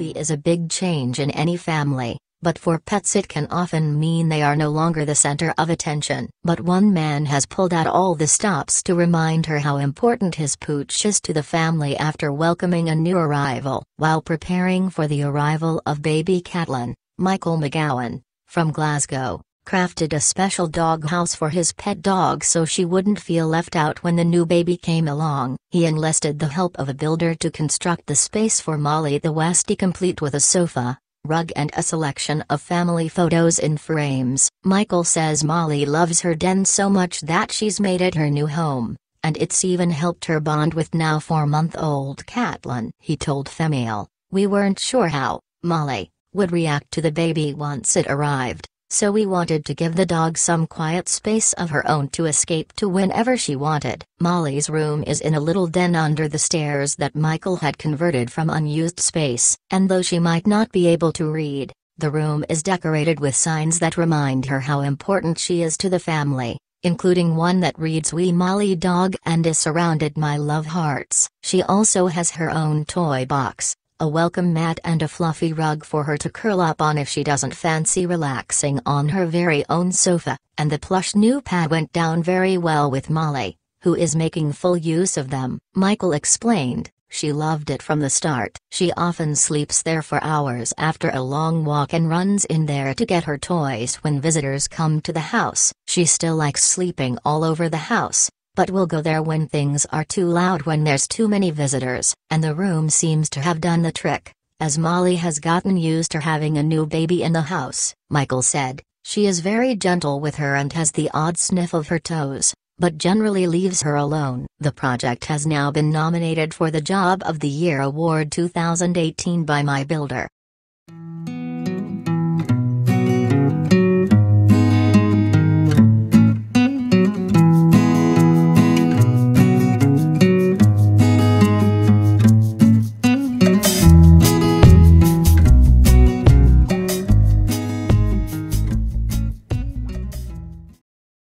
is a big change in any family, but for pets it can often mean they are no longer the center of attention. But one man has pulled out all the stops to remind her how important his pooch is to the family after welcoming a new arrival. While preparing for the arrival of baby Catelyn, Michael McGowan, from Glasgow, crafted a special dog house for his pet dog so she wouldn't feel left out when the new baby came along. He enlisted the help of a builder to construct the space for Molly the Westie complete with a sofa, rug and a selection of family photos in frames. Michael says Molly loves her den so much that she's made it her new home, and it's even helped her bond with now four-month-old Catelyn. He told Femail, we weren't sure how, Molly, would react to the baby once it arrived. So we wanted to give the dog some quiet space of her own to escape to whenever she wanted. Molly's room is in a little den under the stairs that Michael had converted from unused space, and though she might not be able to read, the room is decorated with signs that remind her how important she is to the family, including one that reads Wee Molly Dog and is surrounded my love hearts. She also has her own toy box, a welcome mat and a fluffy rug for her to curl up on if she doesn't fancy relaxing on her very own sofa, and the plush new pad went down very well with Molly, who is making full use of them. Michael explained, she loved it from the start. She often sleeps there for hours after a long walk and runs in there to get her toys when visitors come to the house. She still likes sleeping all over the house, but will go there when things are too loud when there's too many visitors, and the room seems to have done the trick, as Molly has gotten used to having a new baby in the house. Michael said, she is very gentle with her and has the odd sniff of her toes, but generally leaves her alone. The project has now been nominated for the Job of the Year Award 2018 by myBuilder.